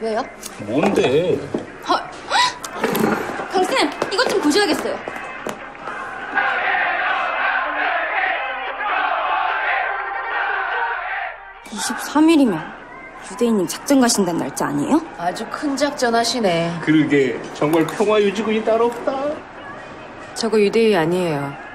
왜요? 뭔데? 어, 헐. 강쌤, 이것 좀 보셔야겠어요. 23일이면 유대인님 작전 가신다는 날짜 아니에요? 아주 큰 작전 하시네. 그러게 정말 평화 유지군이 따로 없다. 저거 유대인 아니에요.